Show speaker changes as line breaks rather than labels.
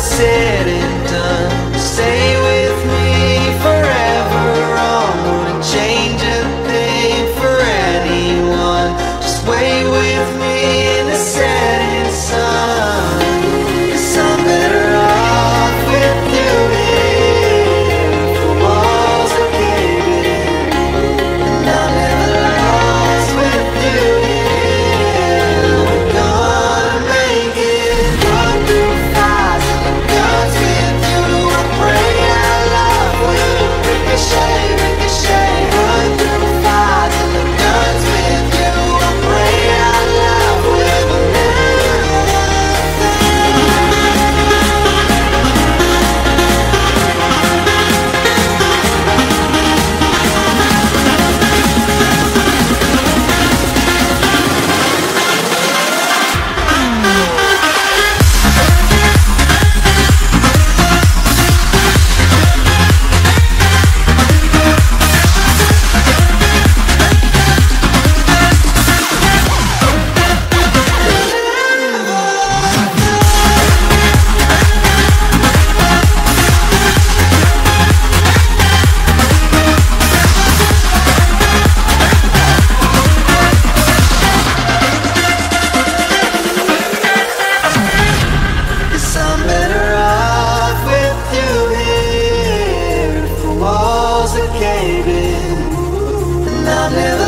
said and done, stay with me forever. I wouldn't change a thing for anyone. Just wait with me. love you.